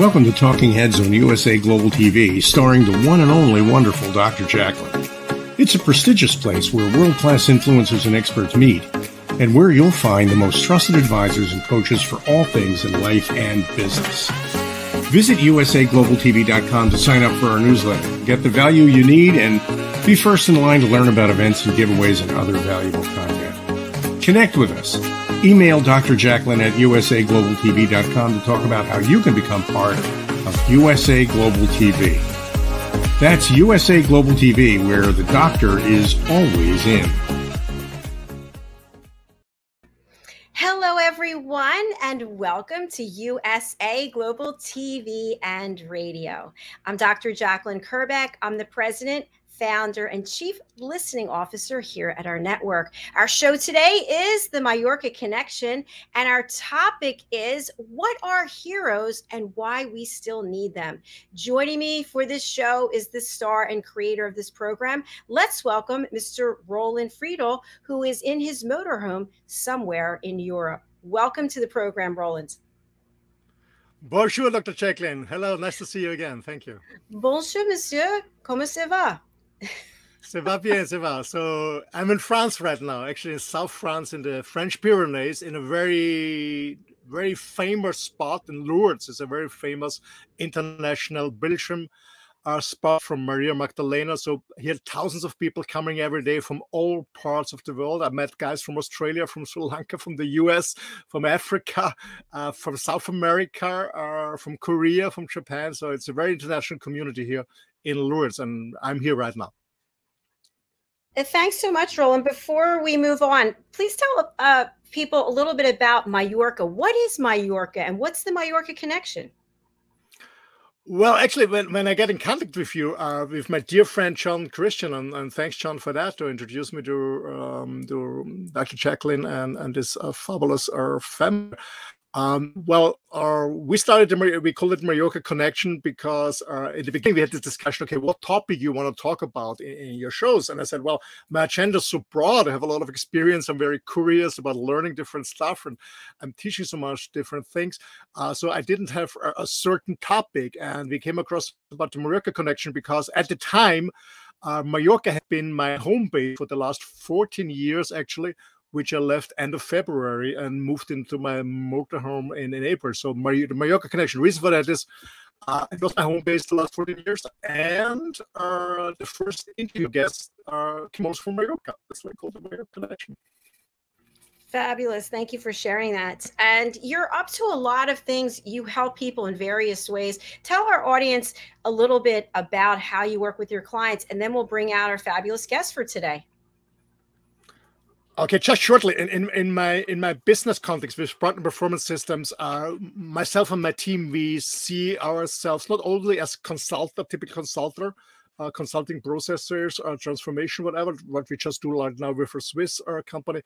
Welcome to Talking Heads on USA Global TV, starring the one and only wonderful Dr. Jacalyn. It's a prestigious place where world class influencers and experts meet, and where you'll find the most trusted advisors and coaches for all things in life and business. Visit usaglobaltv.com to sign up for our newsletter, get the value you need, and be first in line to learn about events and giveaways and other valuable content. Connect with us Email Dr. Jacalyn at usaglobaltv.com to talk about how you can become part of USA Global TV. That's USA Global TV, where the doctor is always in. Hello, everyone, and welcome to USA Global TV and Radio. I'm Dr. Jacalyn Kerbeck. I'm the president founder, and chief listening officer here at our network. Our show today is the Mallorca Connection, and our topic is what are heroes and why we still need them. Joining me for this show is the star and creator of this program. Let's welcome Mr. Roland Friedl, who is in his motorhome somewhere in Europe. Welcome to the program, Roland. Bonjour, Dr. Jacalyn. Hello, nice to see you again. Thank you. Bonjour, monsieur. Comment ça va? Ça va bien, va. So I'm in France right now, actually in South France, in the French Pyrenees, in a very, very famous spot in Lourdes. It's a very famous international Belgium uh, spot from Maria Magdalena. So he had thousands of people coming every day from all parts of the world. I met guys from Australia, from Sri Lanka, from the US, from Africa, uh, from South America, uh, from Korea, from Japan. So it's a very international community here in Lourdes, and I'm here right now. Uh, thanks so much, Roland. Before we move on, please tell uh, people a little bit about Mallorca. What is Mallorca, and what's the Mallorca connection? Well, actually, when, when I get in contact with you, uh, with my dear friend John Christian, and, and thanks, John, for that, to introduce me to, um, to Dr. Jacalyn and, and this uh, fabulous uh, family. Um, well, uh, we started we call it Mallorca Connection because uh, in the beginning we had this discussion. Okay, what topic you want to talk about in, in, your shows? And I said, well, my agenda is so broad. I have a lot of experience. I'm very curious about learning different stuff, and I'm teaching so much different things. Uh, so I didn't have a, a, certain topic, and we came across about the Mallorca Connection because at the time. Uh, Mallorca had been my home base for the last 14 years, actually, which I left end of February and moved into my motorhome in, in April. So my, the Mallorca connection. Reason for that is uh, it was my home base the last 14 years, and uh, the first interview guest uh, came also from Mallorca. That's why I called the Mallorca connection. Fabulous. Thank you for sharing that. And you're up to a lot of things. You help people in various ways. Tell our audience a little bit about how you work with your clients, and then we'll bring out our fabulous guest for today. Okay, just shortly in, in, in my in my business context with Sparrtner Performance Systems, uh, myself and my team we see ourselves not only as consultant, typical consultant, uh, consulting processors, uh, transformation, whatever, what we just do right now with a Swiss uh, company.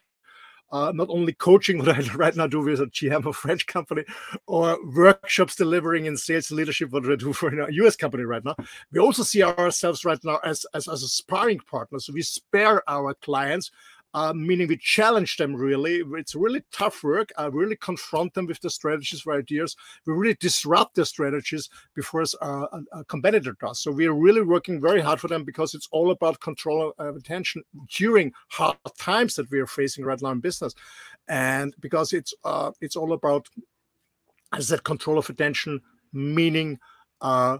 Uh, not only coaching what I right now do with a GM, a French company, or workshops delivering in sales leadership, what I do for a US company right now. We also see ourselves right now as, as, as a sparring partner. So we spare our clients meaning we challenge them really. It's really tough work. I really confront them with the strategies for ideas. We really disrupt their strategies before uh, a, competitor does. So we are really working very hard for them because it's all about control of attention during hard times that we are facing right now in business, and because it's uh, it's all about, as said, control of attention, meaning. Uh,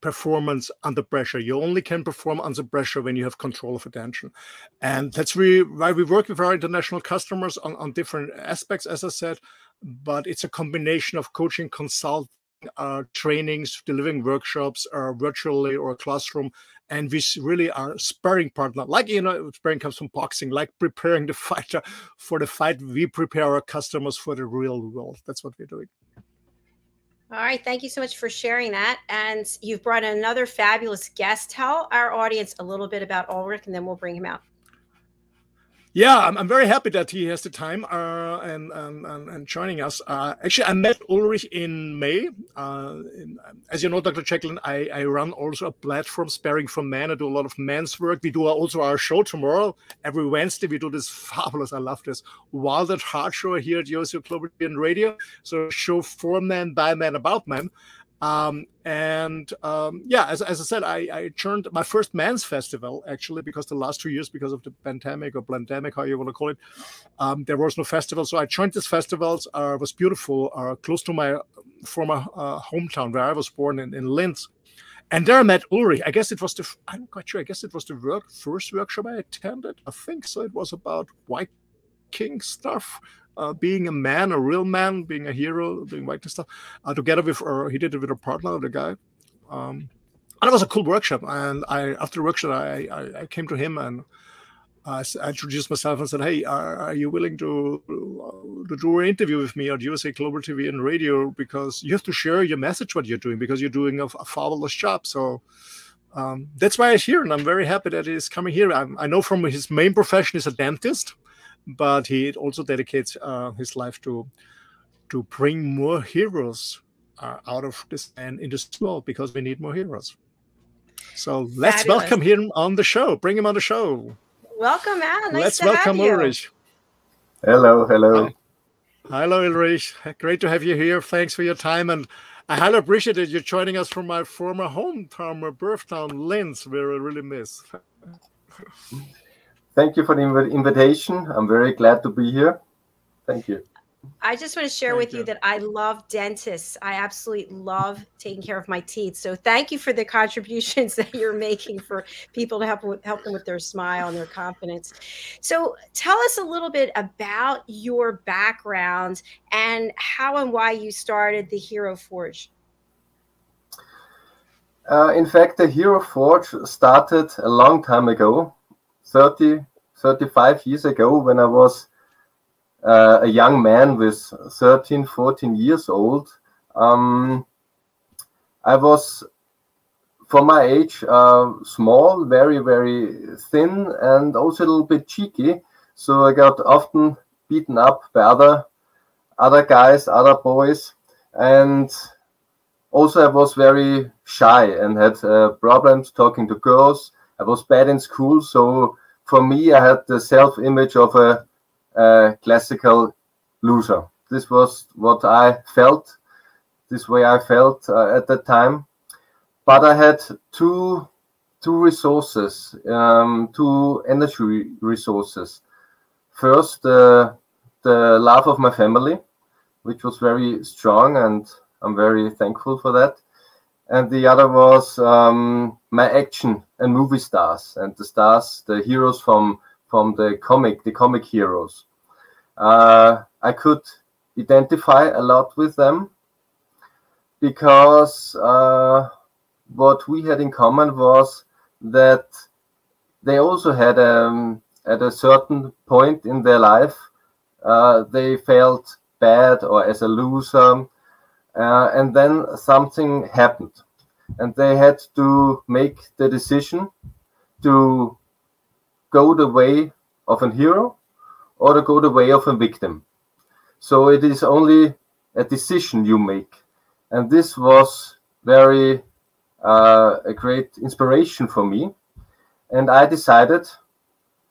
performance under pressure. You only can perform under pressure when you have control of attention. And that's really why we work with our international customers on, on different aspects, as I said, but it's a combination of coaching, consulting, uh, trainings, delivering workshops, uh, virtually or classroom, and we really are sparring partner. Like you know, sparring comes from boxing. Like preparing the fighter for the fight, we prepare our customers for the real world. That's what we're doing. All right. Thank you so much for sharing that. And you've brought another fabulous guest. Tell our audience a little bit about Ulrich, and then we'll bring him out. Yeah, I'm, I'm very happy that he has the time uh, and, and, and joining us. Uh, actually, I met Ulrich in May. Uh, in, as you know, Dr. Jacalyn, I, I run also a platform, Sparring for Men. I do a lot of men's work. We do also our show tomorrow. Every Wednesday, we do this fabulous, I love this, Wild at Heart show here at USA Global Radio. So, show for men, by men, about men. Um, and um, yeah, as, as I said, I, I turned my first men's festival actually because the last two years, because of the pandemic or pandemic, how you want to call it, um, there was no festival. So I joined these festivals. Uh, it was beautiful, uh, close to my former uh, hometown where I was born in, in Linz. And there I met Ulrich. I guess it was the, I'm quite sure, I guess it was the work, first workshop I attended. I think so. It was about Viking stuff uh, being a man, a real man, being a hero, doing Viking stuff, uh, together with, or he did it with a partner, the guy. Um, and it was a cool workshop. And I, after the workshop, I, I, I came to him and I introduced myself and said, "Hey, are, are you willing to, to do an interview with me on USA Global TV and Radio? Because you have to share your message, what you're doing, because you're doing a, a fabulous job." So um, that's why I'm here, and I'm very happy that he's coming here. I, I know from his main profession is a dentist, but he also dedicates uh, his life to to bring more heroes uh, out of this and in this world because we need more heroes. So let's Fabulous. welcome him on the show. Bring him on the show. Welcome, Al. Nice let's welcome Ulrich. Hello, hello. Hi. Hello, Ulrich. Great to have you here. Thanks for your time and. I highly appreciate that you're joining us from my former hometown, my birth town, Linz, where I really miss. thank you for the inv invitation. I'm very glad to be here. Thank you. I just want to share thank with you. you. that I love dentists. I absolutely love taking care of my teeth. So thank you for the contributions that you're making for people to help with, help them with their smile and their confidence. So tell us a little bit about your background and how and why you started the Hero Forge. Uh, in fact, the Hero Forge started a long time ago. 30, 35 years ago when I was uh, a young man with 13, 14 years old. Um, I was, for my age, uh, small, very, very thin, and also a little bit cheeky. So I got often beaten up by other other guys, other boys, and also I was very shy and had uh, problems talking to girls. I was bad in school, so for me, I had the self-image of a, a classical loser. This was what I felt. This way I felt uh, at that time. But I had two two resources, um, two energy resources. First, uh, the love of my family, which was very strong, and I'm very thankful for that and the other was um, my action and movie stars and the stars, the heroes from from the comic, the comic heroes. Uh, I could identify a lot with them because uh, what we had in common was that they also had um, at a certain point in their life uh, they felt bad or as a loser uh, and then something happened. And they had to make the decision to go the way of a hero or to go the way of a victim. So it is only a decision you make. And this was very uh, a great inspiration for me. And i decided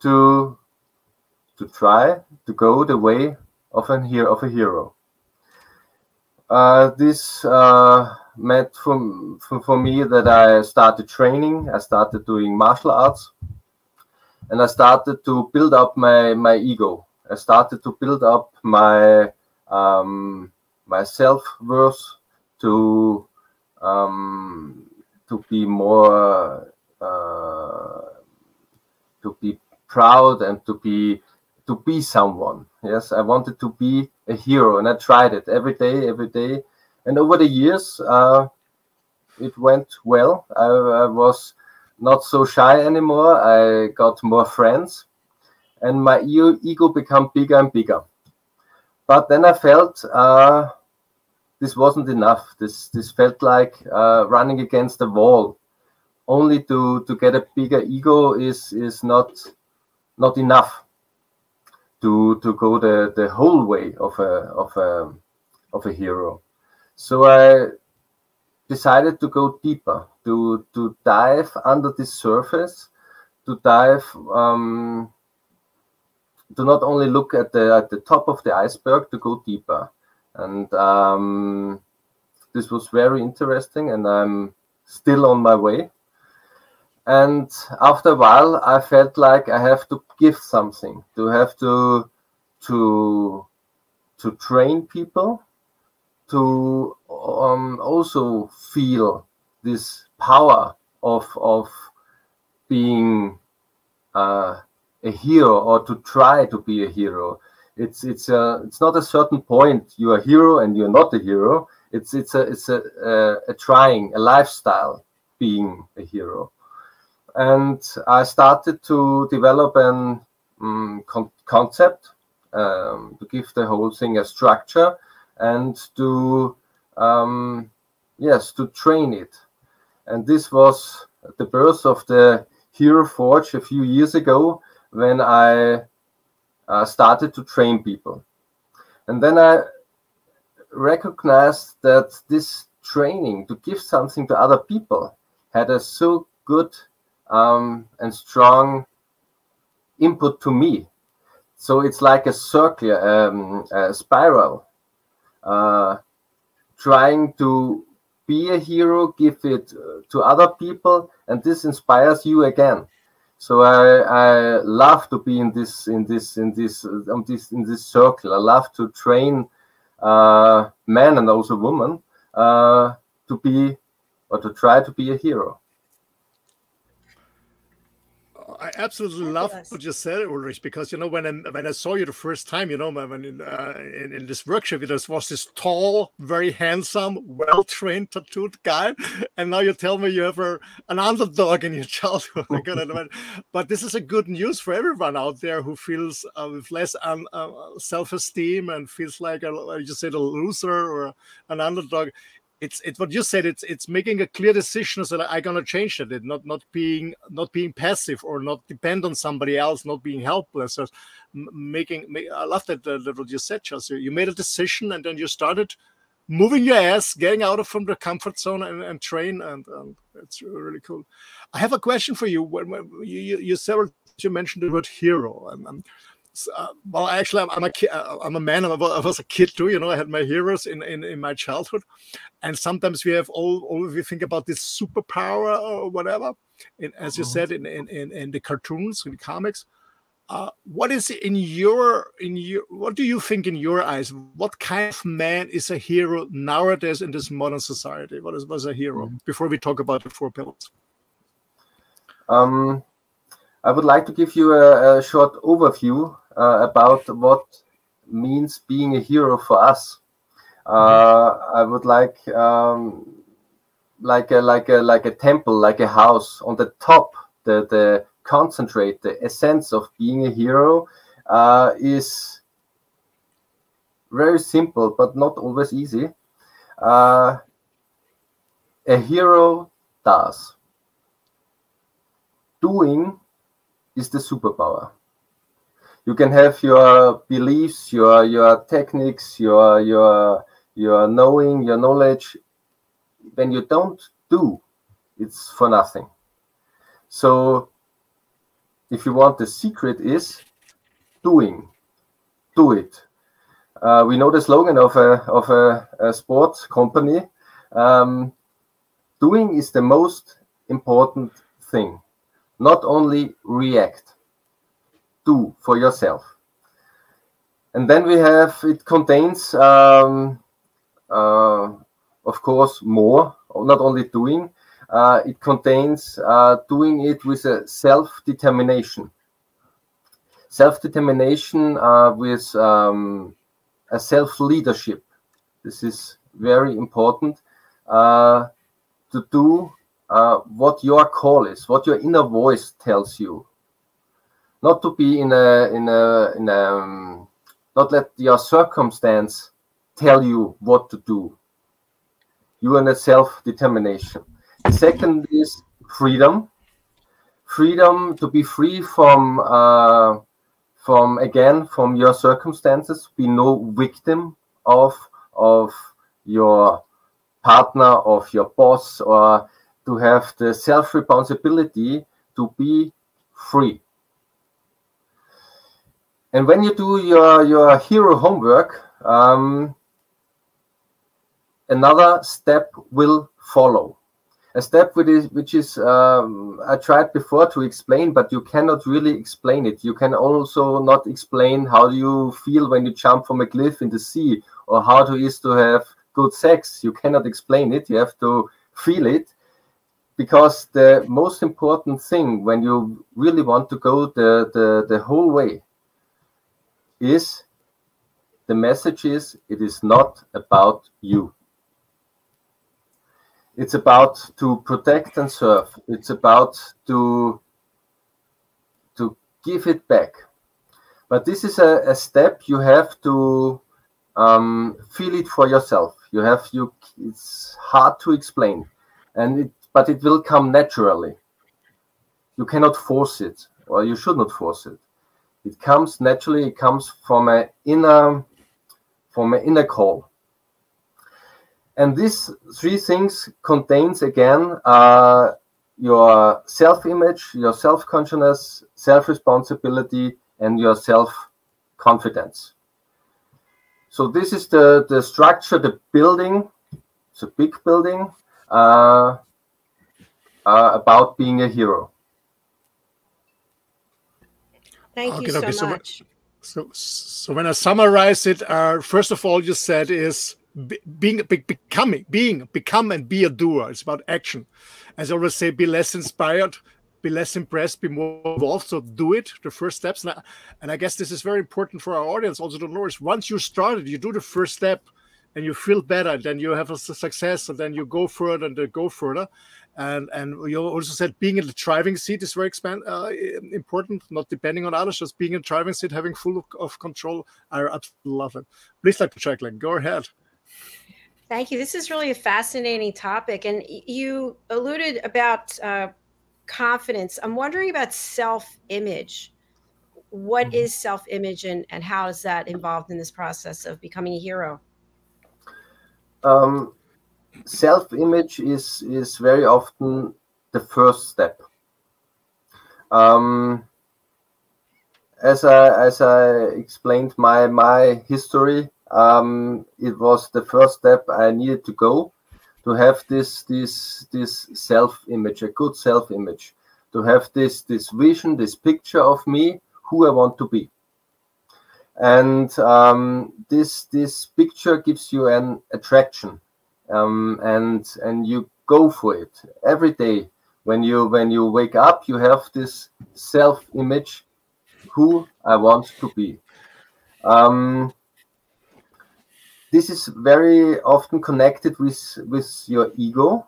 to to try to go the way of a, of a hero uh, this uh, meant for, for, for me that I started training, I started doing martial arts, and I started to build up my, my ego. I started to build up my um, my self worth to um, to be more uh, to be proud and to be to be someone. Yes, I wanted to be a hero, and I tried it every day, every day. And over the years, uh, it went well. I, I, was not so shy anymore. I got more friends, and my ego became bigger and bigger. But then I felt uh, this wasn't enough. This this felt like uh, running against the wall. Only to to get a bigger ego is is not not enough to to go the the whole way of a of a of a hero. So I decided to go deeper, to to dive under the surface, to dive um, to not only look at the at the top of the iceberg, to go deeper. And um, this was very interesting, and I'm still on my way. And after a while, I felt like I have to give something, to have to to to train people, to um, also feel this power of of being uh, a hero or to try to be a hero. It's it's a it's not a certain point you are a hero and you're not a hero. It's it's a it's a a, a trying a lifestyle being a hero. And I started to develop an um, con concept um, to give the whole thing a structure and to um, yes to train it. And this was the birth of the Hero Forge a few years ago when I uh, started to train people. And then I recognized that this training to give something to other people had a so good um, and strong input to me. So it's like a circle, um, a spiral, uh, trying to be a hero, give it to other people, and this inspires you again. So I, I love to be in this in this in this um, this in this circle. I love to train uh, men and also women uh, to be or to try to be a hero. I absolutely love what you said, Ulrich, because you know when I, when I saw you the first time, you know, when in, uh, in, in this workshop, there was this tall, very handsome, well trained, tattooed guy, and now you tell me you have a, an underdog in your childhood. but this is a good news for everyone out there who feels uh, with less uh, self esteem and feels like a, you said a loser or an underdog it's it's what you said. It's it's making a clear decision so that i'm going to change it. Not not being not being passive or not depend on somebody else not being helpless. So making i love that, uh, that what you said Chelsea. you made a decision and then you started moving your ass getting out of from the comfort zone and, and train and, and it's really cool. I have a question for you. When, when you, you, you several you mentioned the word hero. And, and uh, well, actually, I'm, I'm a kid, uh, I'm a man. I was a kid too. You know, I had my heroes in, in, in my childhood, and sometimes we have all, all we think about this superpower or whatever. And as you uh-huh. said in, in, in, in the cartoons, in the comics, uh, what is in your in your what do you think in your eyes? What kind of man is a hero nowadays in this modern society? What is was a hero? Mm -hmm. Before we talk about the four pillars. Um, I would like to give you a, a short overview uh, about what means being a hero for us. Uh, I would like um, like a like a like a temple, like a house on the top. The the concentrate, the essence of being a hero uh, is very simple, but not always easy. Uh, a hero does. Doing is the superpower you can have your beliefs, your your techniques, your your your knowing, your knowledge. When you don't do, it's for nothing. So if you want the secret is doing, do it. Uh, we know the slogan of a of a, a sports company. Um, doing is the most important thing. Not only react do for yourself. And then we have, it contains, um, uh, of course, more, not only doing, uh, it contains uh, doing it with a self-determination. Self-determination uh, with um, a self-leadership. This is very important uh, to do uh, what your call is, what your inner voice tells you, not to be in a in a in a um, not let your circumstance tell you what to do. You are in a self-determination. The second is freedom. Freedom to be free from uh, from again from your circumstances. Be no victim of of your partner of your boss or to have the self responsibility to be free and when you do your, your hero homework, um, another step will follow. A step which is, which is um, I tried before to explain, but you cannot really explain it. You can also not explain how do you feel when you jump from a cliff in the sea, or how it is to have good sex. You cannot explain it. You have to feel it, because the most important thing when you really want to go the the, the whole way is the message is it is not about you. It's about to protect and serve. It's about to to give it back. But this is a, a step you have to um, feel it for yourself. You have you it's hard to explain. And it but it will come naturally you cannot force it or you should not force it it comes naturally it comes from an inner from an inner call and these three things contains again uh, your self-image, your self-consciousness, self-responsibility, and your self-confidence. So this is the, the structure, the building. It's a big building uh, uh, about being a hero. Thank okay, you so, okay, so much. So, so when I summarize it, uh, first of all, you said is being be, becoming being become and be a doer. It's about action. As i always say be less inspired be less impressed be more involved. So do it the first steps. And I, and I guess this is very important for our audience also to know is once you started you do the first step and you feel better then you have a success and then you go further and then go further and and you also said being in the driving seat is very expand, uh, important not depending on others just being in the driving seat having full of, of control i absolutely love it please like Jacalyn go ahead Thank you. This is really a fascinating topic. And you alluded about uh, confidence. I'm wondering about self image. What mm-hmm. is self image and, and how is that involved in this process of becoming a hero? Um, self image is, is very often the first step. Um, as I as I explained my my history, um, it was the first step I needed to go to have this this this self image, a good self image, to have this this vision, this picture of me, who I want to be. And um, this this picture gives you an attraction, um, and and you go for it every day. When you when you wake up, you have this self image, who I want to be. Um, this is very often connected with with your ego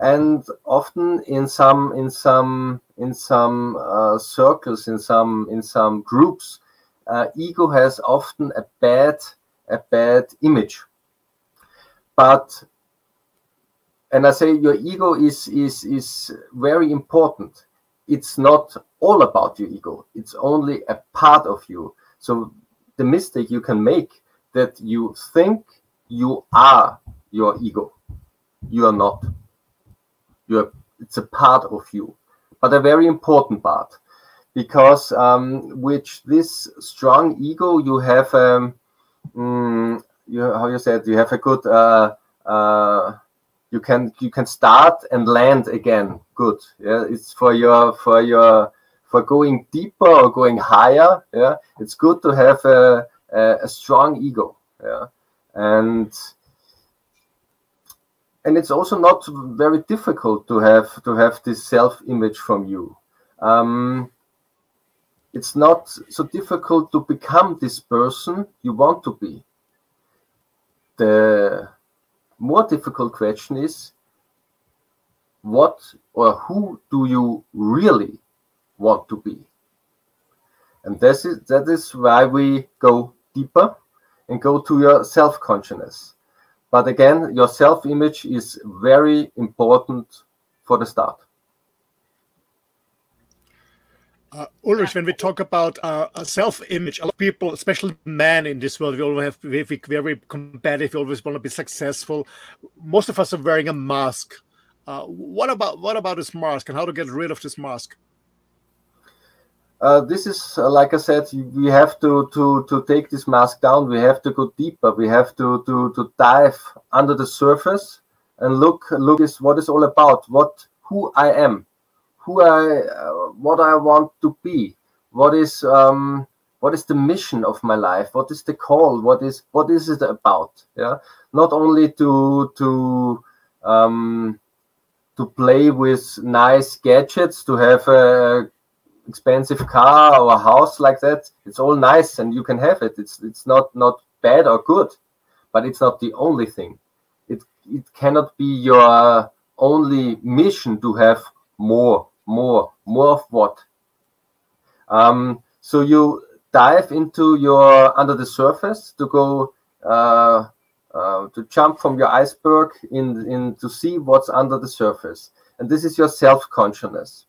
and often in some in some in some uh, circles in some in some groups uh, ego has often a bad a bad image but and i say your ego is is is very important. It's not all about your ego. It's only a part of you. So the mistake you can make that you think you are your ego. You are not. You're, it's a part of you, but a very important part, because um, with this strong ego, you have um, mm, you, how you said you have a good. Uh, uh, you can you can start and land again. Good. Yeah, it's for your for your for going deeper or going higher. Yeah, it's good to have a a strong ego yeah and and it's also not very difficult to have to have this self image from you um, it's not so difficult to become this person you want to be the more difficult question is what or who do you really want to be and this is that is why we go deeper and go to your self consciousness. But again, your self image is very important for the start. Uh, Ulrich, when we talk about uh, self-image, a lot of people, especially men in this world, we always have very, very competitive. We always want to be successful. Most of us are wearing a mask. Uh, what about what about this mask, and how to get rid of this mask? uh, this is uh, like I said, we have to to to take this mask down. We have to go deeper. We have to to to dive under the surface and look look is what is all about. What who I am, who I uh, what I want to be. What is um, what is the mission of my life? What is the call? What is what is it about? Yeah, not only to to um, to play with nice gadgets, to have a expensive car or a house like that it's all nice and you can have it it's it's not not bad or good but it's not the only thing it it cannot be your only mission to have more more more of what? Um, so you dive into your under the surface to go uh, uh, to jump from your iceberg in in to see what's under the surface. And this is your self-consciousness.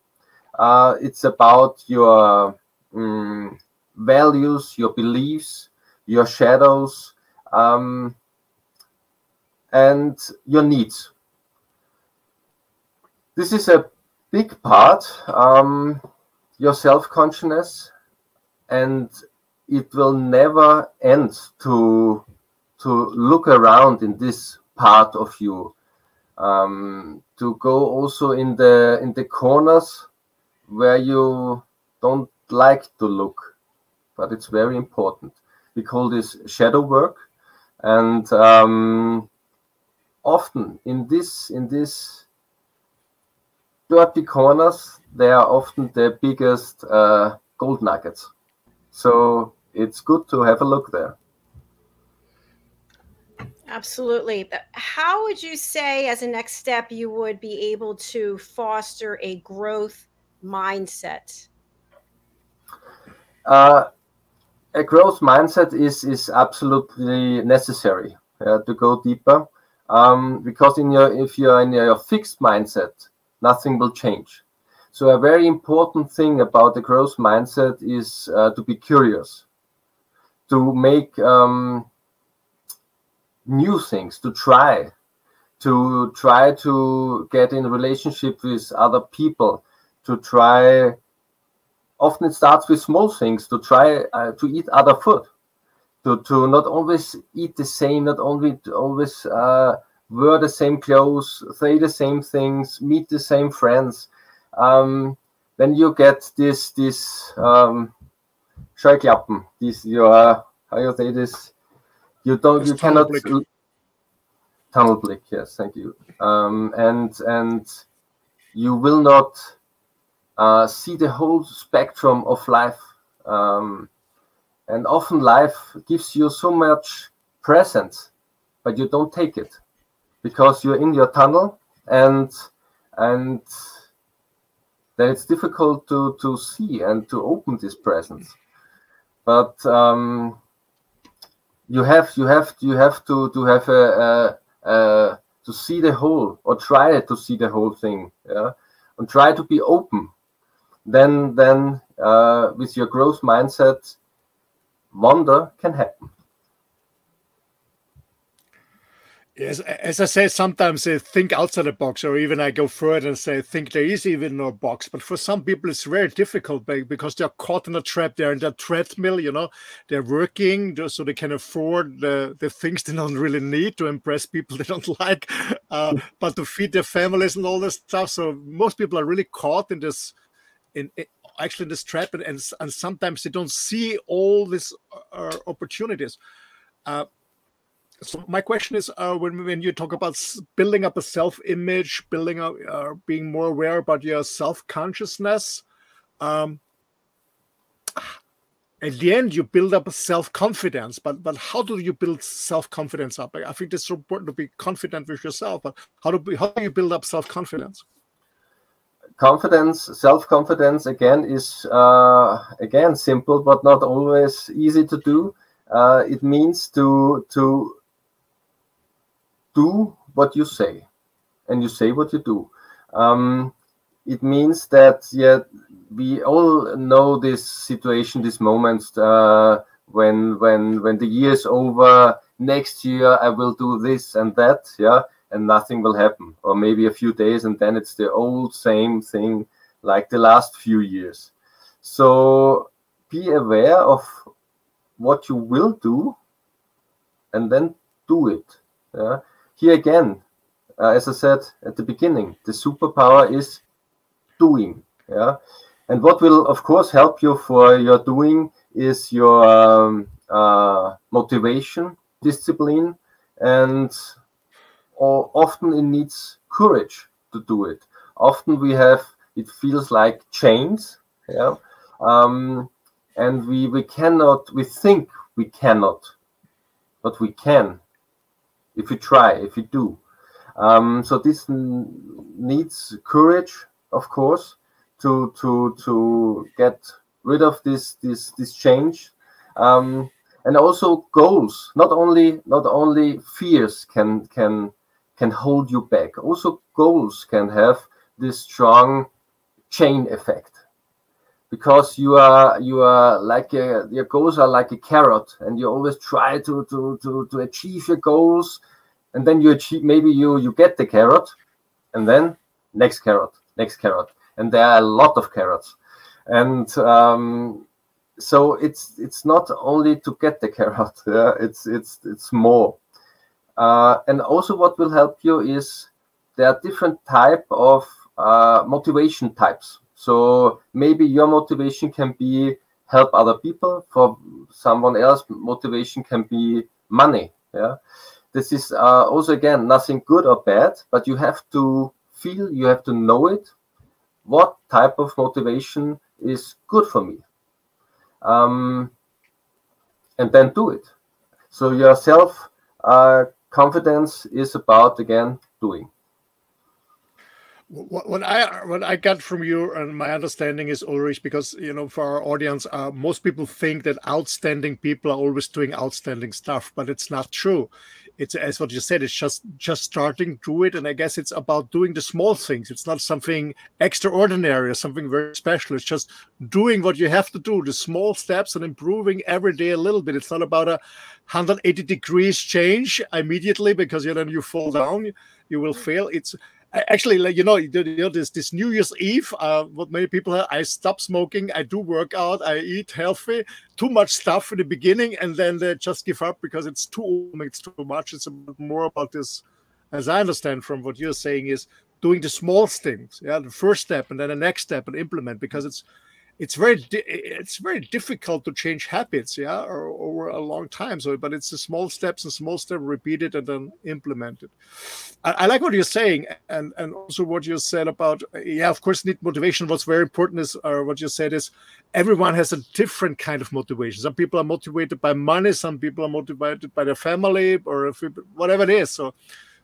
Uh, it's about your um, values, your beliefs, your shadows, um, and your needs. This is a big part, um, your self consciousness, and it will never end to to look around in this part of you um, to go also in the in the corners where you don't like to look, but it's very important. We call this shadow work, and um, often in this in this dirty corners, they are often the biggest uh, gold nuggets. So it's good to have a look there. Absolutely. How would you say, as a next step, you would be able to foster a growth mindset? Uh, a growth mindset is is absolutely necessary uh, to go deeper um, because in your if you're in your fixed mindset, nothing will change. So a very important thing about the growth mindset is uh, to be curious, to make um, new things, to try, to try to get in relationship with other people, to try often it starts with small things to try uh, to eat other food to, to not always eat the same not only always uh, wear the same clothes say the same things meet the same friends um, then you get this this um, Scheuklappen, this your how you say this? You don't you cannot tunnel blick yes thank you. Um, and and you will not uh, see the whole spectrum of life. Um, and often life gives you so much present, but you don't take it because you're in your tunnel and and then it's difficult to to see and to open this presence. But um, you have you have you have to to have a, a, a to see the whole or try to see the whole thing yeah and try to be open then then uh, with your growth mindset, wonder can happen. Yes, as I say, sometimes I think outside the box, or even I go further and say, think there is even no box. But for some people, it's very difficult because they're caught in a trap. They're in that treadmill, you know, they're working just so they can afford the, the things they don't really need to impress people they don't like, uh, but to feed their families and all this stuff. So most people are really caught in this in, in actually in this trap, and, and sometimes they don't see all these uh, opportunities. Uh, so my question is, uh, when when you talk about building up a self-image, building up, uh, being more aware about your self-consciousness, um, at the end you build up a self-confidence. But but how do you build self-confidence up? I think it's so important to be confident with yourself. But how do how do you build up self-confidence? confidence, self-confidence again is uh, again simple, but not always easy to do. Uh, it means to to do what you say, and you say what you do. Um, it means that yeah, we all know this situation, these moments uh, when when when the year is over. Next year I will do this and that. Yeah, and nothing will happen or maybe a few days and then it's the old same thing like the last few years So be aware of what you will do and then do it. Yeah? Here again, uh, as I said at the beginning, the superpower is doing. Yeah. And what will, of course, help you for your doing is your um, uh, motivation, discipline, and or often it needs courage to do it. Often we have it feels like chains, yeah, um, and we we cannot. We think we cannot, but we can if you try, if you do. Um, so this needs courage, of course, to to to get rid of this this this change, um, and also goals. Not only not only fears can can can hold you back. Also goals can have this strong chain effect because you are you are like a, your goals are like a carrot and you always try to to to, to achieve your goals and then you achieve maybe you you get the carrot and then next carrot next carrot. And there are a lot of carrots. And um, so it's it's not only to get the carrot yeah? it's it's it's more. Uh, and also what will help you is there are different type of uh, motivation types so maybe your motivation can be help other people. For someone else motivation can be money yeah? This is uh, also again nothing good or bad but you have to feel you have to know it what type of motivation is good for me. Um, and then do it. So your self uh, confidence is about again doing what I what I got from you and my understanding is Ulrich, because you know for our audience, uh, most people think that outstanding people are always doing outstanding stuff, but it's not true. It's as what you said it's just just starting to it and i guess it's about doing the small things. It's not something extraordinary or something very special. It's just doing what you have to do the small steps and improving every day a little bit. It's not about a 180 degrees change immediately because you then you fall down you will fail. It's actually like you know, this this new year's eve uh, what many people have i stop smoking i do work out i eat healthy too much stuff in the beginning and then they just give up because it's too it's too much it's more about this as i understand from what you're saying is doing the small things yeah the first step and then the next step and implement because it's it's very it's very difficult to change habits yeah or, over a long time. So but it's the small steps and small step repeated and then implemented. I, I, like what you're saying and and also what you said about yeah of course need motivation. What's very important is or what you said is everyone has a different kind of motivation. Some people are motivated by money some people are motivated by their family or whatever it is. So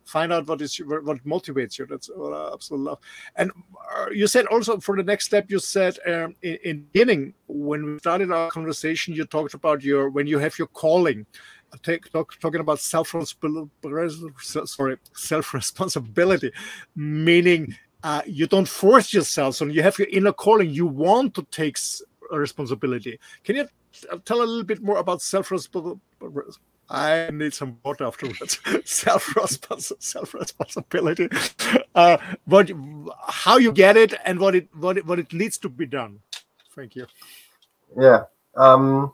find out what is what motivates you. That's what I absolutely love. And uh, you said also for the next step, you said um, in, in beginning when we started our conversation, you talked about your when you have your calling. Uh, take, talk, talking about self sorry self responsibility, meaning uh, you don't force yourself. So you have your inner calling. You want to take responsibility. Can you tell a little bit more about self responsibility? I need some water afterwards. self self responsibility. Uh, but how you get it and what it what it what it needs to be done. Thank you. Yeah. Um,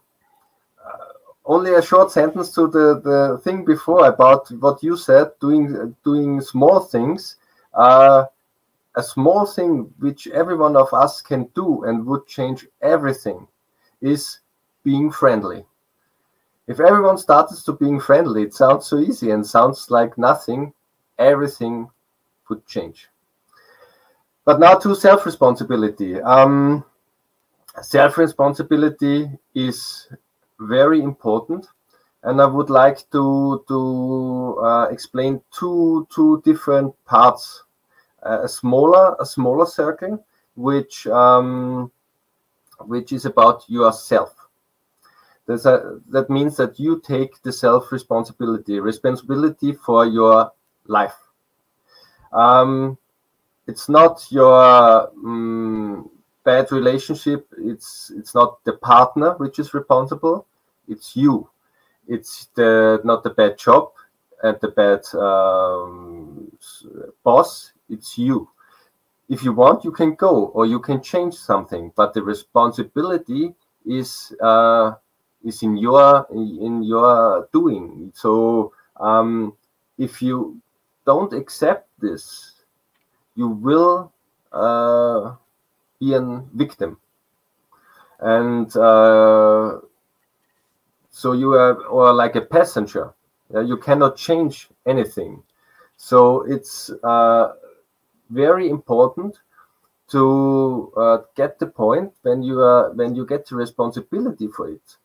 uh, only a short sentence to the the thing before about what you said. Doing doing small things. Uh, a small thing which every one of us can do and would change everything is being friendly if everyone starts to being friendly, it sounds so easy and sounds like nothing, everything would change. But now to self-responsibility. Um, self-responsibility is very important, and I would like to to uh, explain two two different parts. Uh, a smaller a smaller circle, which um, which is about yourself a, that means that you take the self responsibility, responsibility for your life. Um, it's not your um, bad relationship. It's it's not the partner which is responsible. It's you. It's the not the bad job and the bad um, boss. It's you. if you want, you can go or you can change something, but the responsibility is uh, is in your in your doing. So um, if you don't accept this, you will uh, be a victim, and uh, so you are or like a passenger. you cannot change anything. So it's uh, very important to uh, get the point when you are when you get the responsibility for it.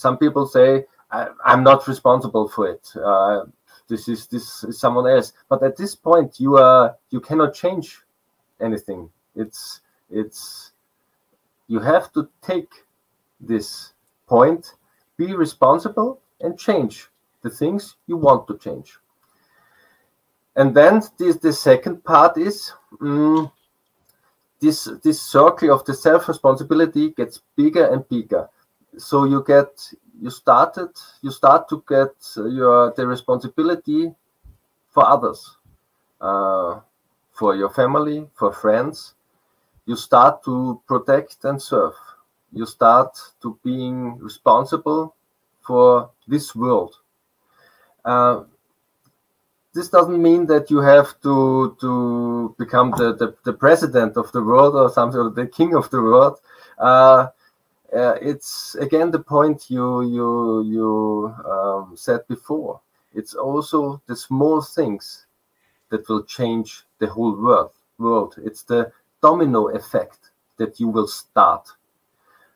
Some people say I, am not responsible for it. Uh, this is this is someone else. But at this point, you are you cannot change anything. It's it's you have to take this point, be responsible, and change the things you want to change. And then this, the second part is um, this this circle of the self responsibility gets bigger and bigger. So you get you started you start to get your the responsibility for others, uh, for your family, for friends. You start to protect and serve. You start to being responsible for this world. Uh, this doesn't mean that you have to to become the, the, the president of the world or something or the king of the world. Uh, uh, it's again the point you you you um, said before. It's also the small things that will change the whole world. World. It's the domino effect that you will start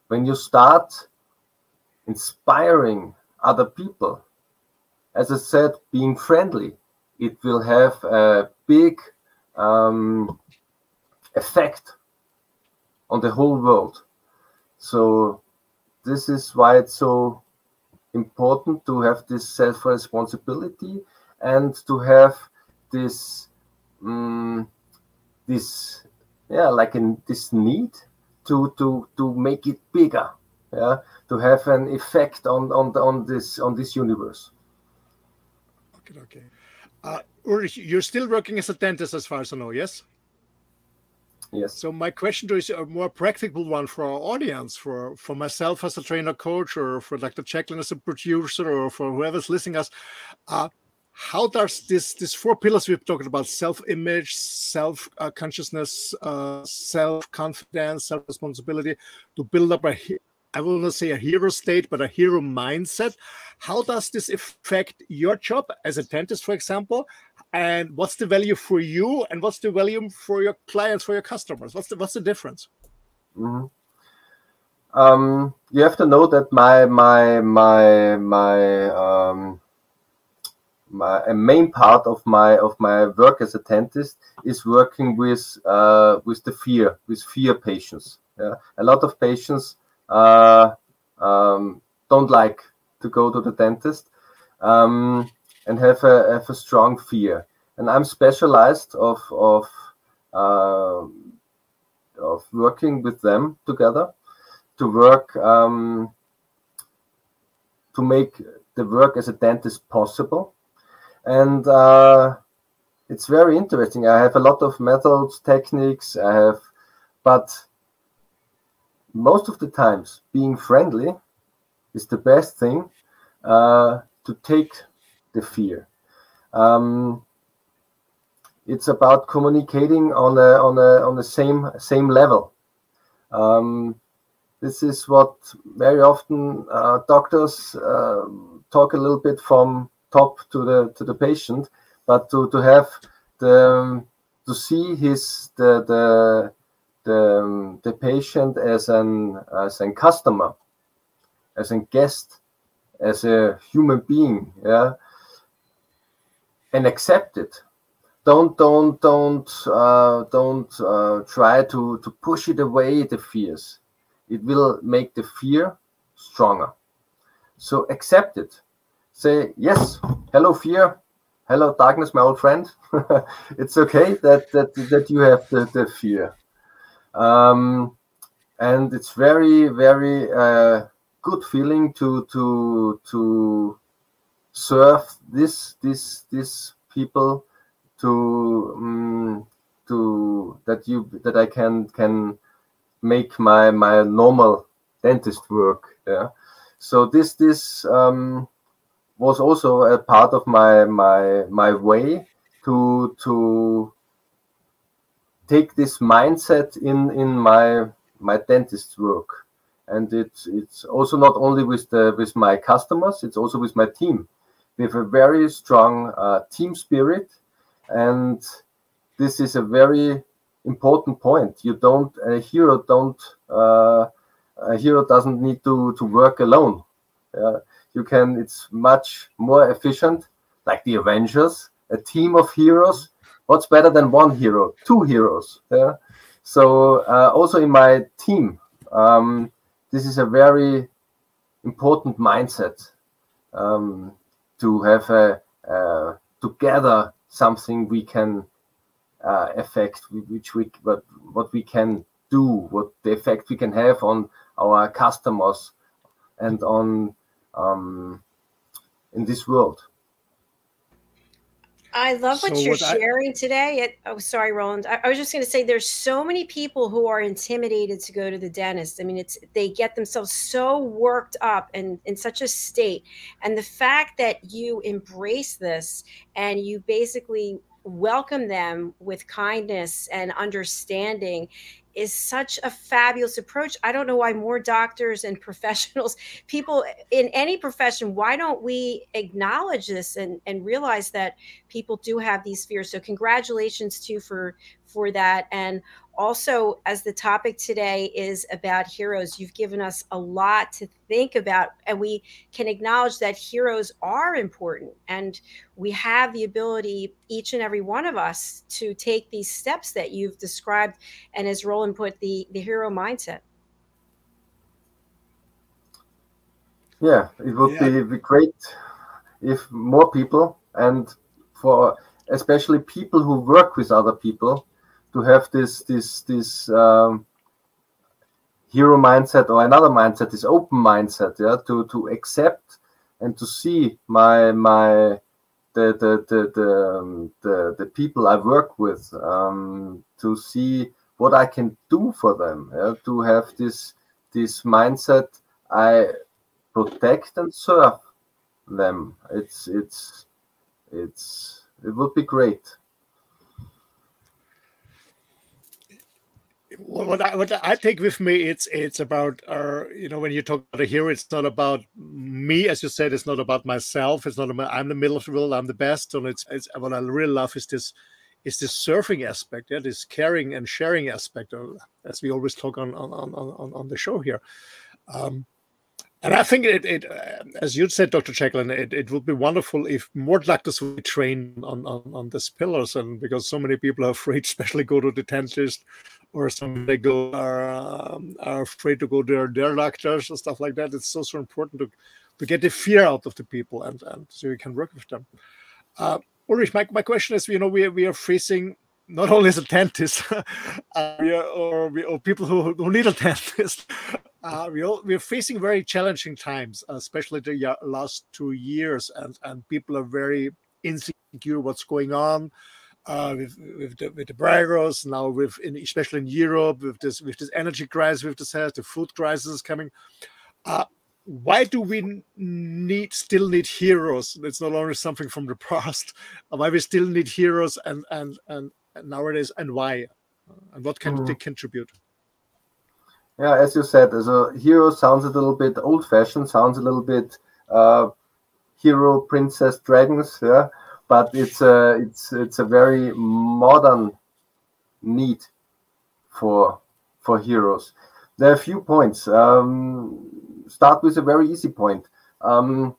when you start inspiring other people. As I said, being friendly it will have a big um, effect on the whole world. So this is why it's so important to have this self-responsibility and to have this um, this yeah like in this need to to to make it bigger yeah to have an effect on on on this on this universe okay okay uh, Ulrich, you're still working as a dentist, as far as I know, yes? Yes. So my question to you is a more practical one for our audience, for for myself as a trainer coach, or for Dr. Jacalyn as a producer, or for whoever's listening us. Uh, how does this these four pillars we've talked about self-image, self-consciousness, uh, self-confidence, self-responsibility to build up a I will not say a hero state, but a hero mindset. How does this affect your job as a dentist, for example? And what's the value for you, and what's the value for your clients, for your customers? What's the what's the difference? Mm-hmm. Um, you have to know that my my my my um, my a main part of my of my work as a dentist is working with uh, with the fear with fear patients. Yeah, a lot of patients uh, um, don't like to go to the dentist um, and have a, have a strong fear. And I'm specialized of of uh, of working with them together to work um, to make the work as a dentist possible. And uh, it's very interesting. I have a lot of methods, techniques. I have, but most of the times being friendly is the best thing uh, to take the fear. Um, it's about communicating on a on a on the same same level. Um, this is what very often uh, doctors uh, talk a little bit from top to the to the patient, but to to have the to see his the the the, the patient as an as a customer, as a guest, as a human being, yeah, and accept it. Don't don't don't uh, don't uh, try to to push it away. The fears, it will make the fear stronger. So accept it. Say yes. Hello, fear. Hello, darkness, my old friend. it's okay that that that you have the, the fear um, and it's very very uh, good feeling to to to serve this this this people to um, to that you that I can can make my my normal dentist work. Yeah. So this this um, was also a part of my my my way to to take this mindset in in my my dentist work. And it's it's also not only with the with my customers it's also with my team. We have a very strong uh, team spirit and this is a very important point. You don't a hero don't uh, a hero doesn't need to to work alone. Uh, you can it's much more efficient like the avengers a team of heroes what's better than one hero? Two heroes yeah? So uh, also in my team um, this is a very important mindset um, to have a together something we can uh, affect which we what, what we can do what the effect we can have on our customers and on um, in this world I love what so you're what sharing I, today. It, oh, sorry, Roland. I, I was just going to say there's so many people who are intimidated to go to the dentist. I mean, it's they get themselves so worked up and in such a state. And the fact that you embrace this and you basically welcome them with kindness and understanding is such a fabulous approach. I don't know why more doctors and professionals, people in any profession, why don't we acknowledge this and, and realize that people do have these fears? So congratulations to for for that. And also, as the topic today is about heroes, you've given us a lot to think about, and we can acknowledge that heroes are important. And we have the ability, each and every one of us, to take these steps that you've described. And as Roland put, the, the hero mindset. Yeah, it would yeah. be great if more people, and for especially people who work with other people, to have this this this um, hero mindset or another mindset, this open mindset, yeah, to to accept and to see my my the the the the, um, the, the people I work with, um, to see what I can do for them, yeah, to have this this mindset. I protect and serve them. It's it's it's it would be great. What I, what I take with me, it's it's about uh, you know when you talk about a hero, it's not about me, as you said, it's not about myself. It's not about, I'm the middle of the world, I'm the best, and it's, it's what I really love is this is this surfing aspect, yeah, this caring and sharing aspect, as we always talk on on on on the show here. Um, and I think it, it uh, as you said, Dr. Jacalyn, it, it would be wonderful if more doctors would train on, on, on these pillars. And because so many people are afraid, especially go to the dentist or some they go are, um, are afraid to go to their, their doctors and stuff like that. It's so, so important to, to get the fear out of the people and, and so you can work with them. Uh, Ulrich, my, my question is, you know, we, we are facing not only as a dentist uh, we are, or, we, or people who, who need a dentist, uh, we all, we're facing very challenging times, especially the last two years, and, and people are very insecure what's going on uh, with with the, with the virus now, with in, especially in Europe, with this with this energy crisis, with this the food crisis is coming. Uh, why do we need still need heroes? It's no longer something from the past. Why we still need heroes and and and, and nowadays, and why, and what can mm. they contribute? Yeah, as you said, as a hero sounds a little bit old-fashioned, sounds a little bit uh, hero, princess, dragons. Yeah, but it's a it's it's a very modern need for for heroes. There are a few points. Um, start with a very easy point. Um,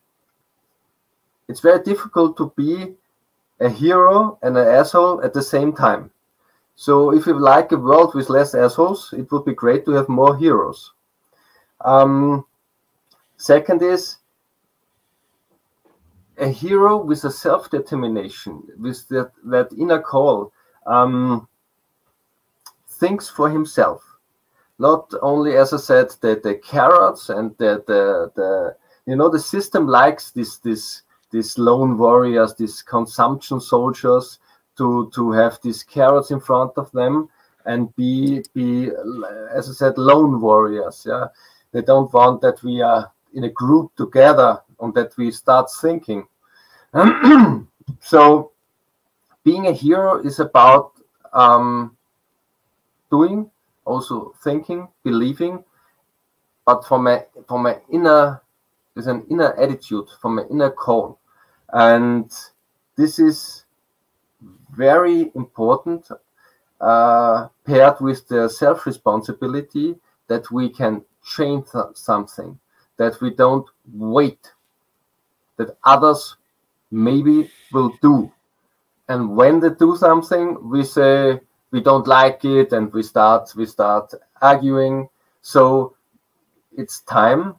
it's very difficult to be a hero and an asshole at the same time. So if you like a world with less assholes, it would be great to have more heroes. Um, second is a hero with a self-determination, with that, that inner call, um, thinks for himself. Not only, as I said, the, the carrots and the, the, the you know the system likes this this these lone warriors, these consumption soldiers, to to have these carrots in front of them and be be as I said lone warriors. Yeah, they don't want that we are in a group together and that we start thinking. so being a hero is about um, doing, also thinking, believing, but from a from an inner is an inner attitude, from an inner call, and this is very important uh, paired with the self responsibility that we can change something, that we don't wait, that others maybe will do. And when they do something, we say we don't like it and we start we start arguing. So it's time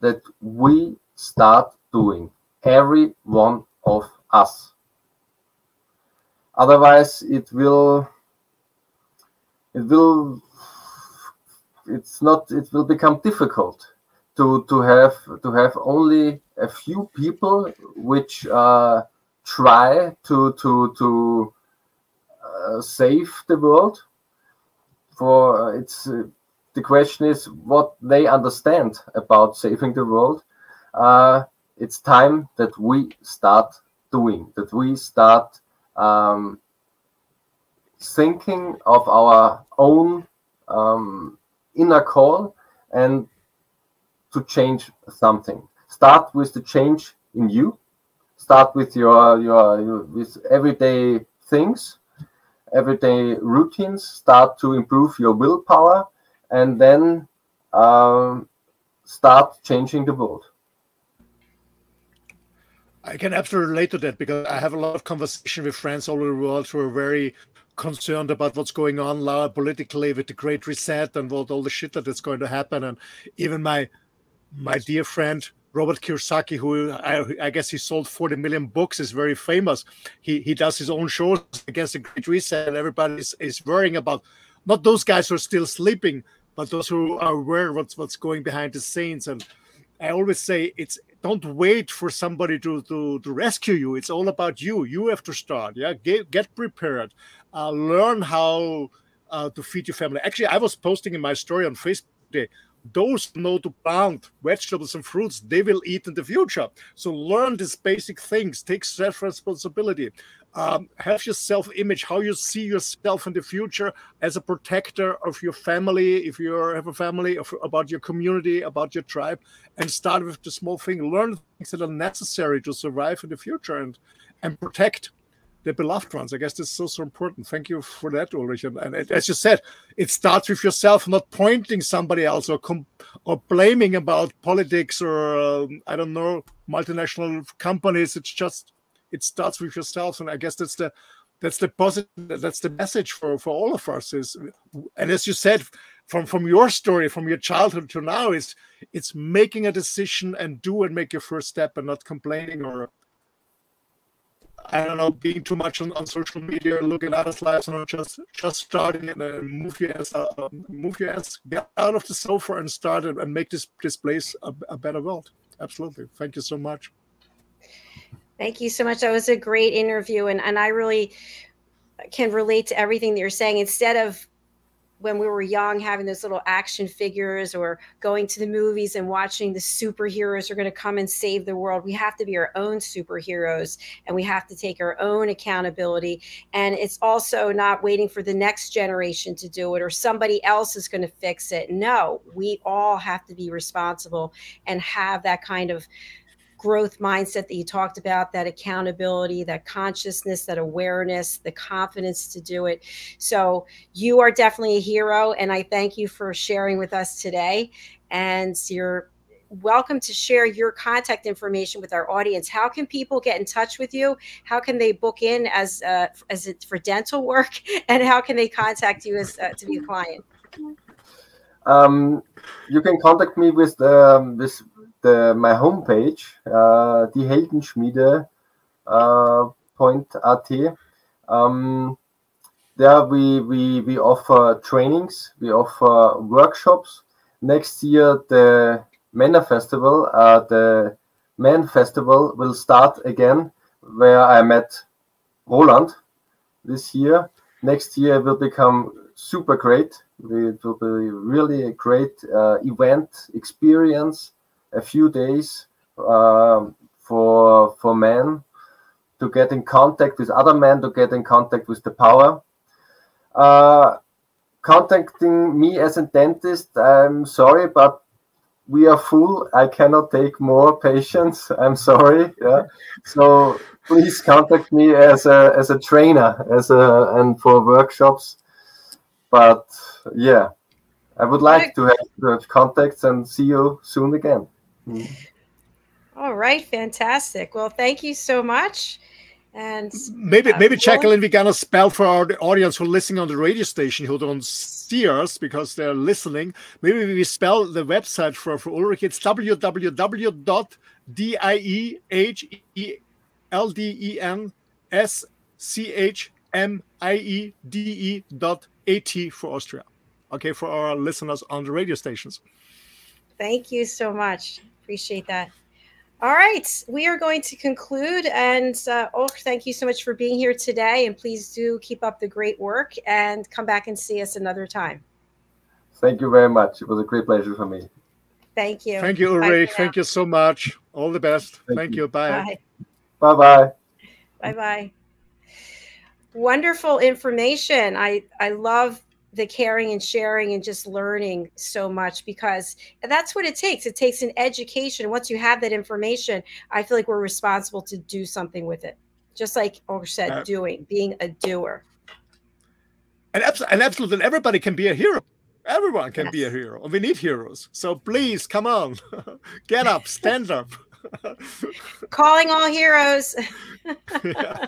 that we start doing every one of us otherwise it will it will it's not it will become difficult to to have to have only a few people which uh, try to to to uh, save the world. For uh, it's uh, the question is what they understand about saving the world. Uh, it's time that we start doing that we start um, thinking of our own um, inner call and to change something. Start with the change in you. Start with your your, your with everyday things, everyday routines. Start to improve your willpower, and then um, start changing the world. I can absolutely relate to that because I have a lot of conversation with friends all over the world who are very concerned about what's going on now politically with the Great Reset and what all the shit that is going to happen. And even my my dear friend Robert Kiyosaki, who I, I, guess he sold 40 million books, is very famous. He he does his own shows against the Great Reset, and everybody is, is worrying about not those guys who are still sleeping, but those who are aware what's what's going behind the scenes. And I always say it's don't wait for somebody to, to, to rescue you. It's all about you. You have to start. Yeah, get, get prepared. Uh, learn how uh, to feed your family. Actually, I was posting in my story on Facebook today. Those know to plant vegetables and fruits, they will eat in the future. So learn these basic things. Take self responsibility um, have your self image, how you see yourself in the future as a protector of your family, if you have a family, of, about your community, about your tribe, and start with the small thing. Learn things that are necessary to survive in the future and and protect the beloved ones. I guess is so so important. Thank you for that, Ulrich. And, and as you said, it starts with yourself, not pointing somebody else or or blaming about politics or um, I don't know multinational companies. It's just it starts with yourself and i guess that's the that's the positive that's the message for for all of us is and as you said from from your story from your childhood to now is it's making a decision and do and make your first step and not complaining or I don't know, being too much on, on social media, looking at others' lives, and just just starting and uh, move your ass, uh, move your ass, get out of the sofa and start and, and make this this place a, a better world. Absolutely, thank you so much. Thank you so much. That was a great interview. And, and I really can relate to everything that you're saying. Instead of when we were young having those little action figures or going to the movies and watching the superheroes are going to come and save the world. We have to be our own superheroes and we have to take our own accountability. And it's also not waiting for the next generation to do it or somebody else is going to fix it. No we all have to be responsible and have that kind of growth mindset that you talked about, that accountability, that consciousness, that awareness, the confidence to do it. So you are definitely a hero. And I thank you for sharing with us today. And you're welcome to share your contact information with our audience. How can people get in touch with you? How can they book in as uh, as it for dental work? And how can they contact you as uh, to be a client? Um, you can contact me with um, this the, my homepage, uh, dieheldenschmiede.at. Uh, um, there we, we, we offer trainings, we offer workshops. Next year, the Männer Festival, uh, the Men Festival will start again, where I met Roland this year. Next year will become super great. It will be really a great uh, event experience, a few days um, for for men to get in contact with other men, to get in contact with the power. Uh, contacting me as a dentist, I'm sorry, but we are full. I cannot take more patients. I'm sorry. Yeah. So please contact me as a as a trainer, as a and for workshops. But yeah, I would like to have, to have contacts and see you soon again. Mm. All right, fantastic. Well, thank you so much. And maybe uh, maybe Jacalyn, we're gonna spell for our audience who are listening on the radio station who don't see us because they're listening. Maybe we spell the website for, for Ulrich. It's www.dieheldenschmiede dot at for Austria. Okay, for our listeners on the radio stations. Thank you so much. Appreciate that. All right, we are going to conclude. And uh, oh, thank you so much for being here today. And please do keep up the great work and come back and see us another time. Thank you very much. It was a great pleasure for me. Thank you. Thank you, Ulrich. Thank you so much. All the best. Thank, Thank you. you. Bye. Bye bye. Bye bye. Wonderful information. I I love the caring and sharing and just learning so much because that's what it takes. It takes an education. Once you have that information, I feel like we're responsible to do something with it. Just like Ulrich said, uh, doing, being a doer. And, abs- and absolutely, everybody can be a hero. Everyone can yes. be a hero. We need heroes. So please, come on, get up, stand up. Calling all heroes. yeah.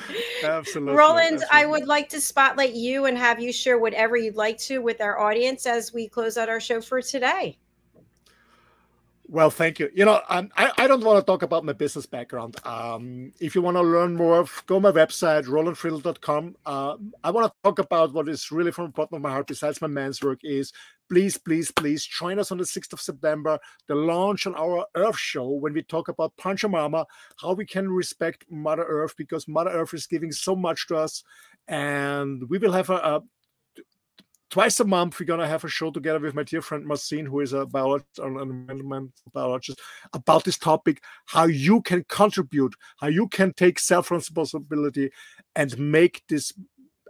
Absolutely. Roland, absolutely. I would like to spotlight you and have you share whatever you'd like to with our audience as we close out our show for today. Well, thank you. You know, um, I, I don't want to talk about my business background. Um, if you want to learn more, go my website, rolandfriedl.com. Uh, I want to talk about what is really from the bottom of my heart, besides my man's work, is please, please, please join us on the 6th of September, the launch on our Earth show when we talk about Panchamama, how we can respect Mother Earth because Mother Earth is giving so much to us. And we will have a, a twice a month we're gonna have a show together with my dear friend Marcin, who is a biologist an environmental biologist, about this topic, how you can contribute, how you can take self-responsibility and make this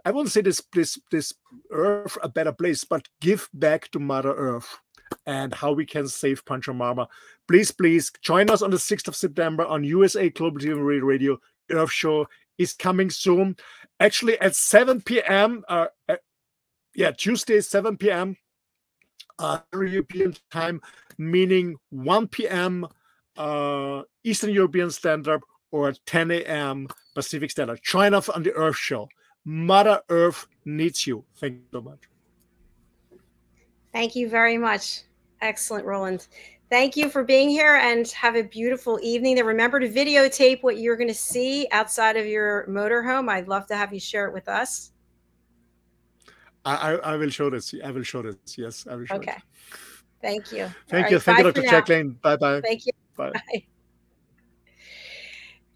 I won't say this this this earth a better place, but give back to Mother Earth and how we can save Panchamama. Please, please join us on the 6th of September on USA Global TV Radio. Earth Show is coming soon. Actually, at 7 p.m. Uh, yeah, Tuesday, 7 p.m. Uh, European time, meaning 1 p.m. Uh, Eastern European Standard or 10 a.m. Pacific Standard. Us on the Earth Show. Mother Earth needs you. Thank you so much. Thank you very much. Excellent, Roland. Thank you for being here and have a beautiful evening. And remember to videotape what you're going to see outside of your motorhome. I'd love to have you share it with us. I, I will show this. I will show this. Yes, I will show Okay. It. Thank you. Thank All you. Right, thank you, Dr. Jacalyn. Bye bye. Thank you. Bye. bye.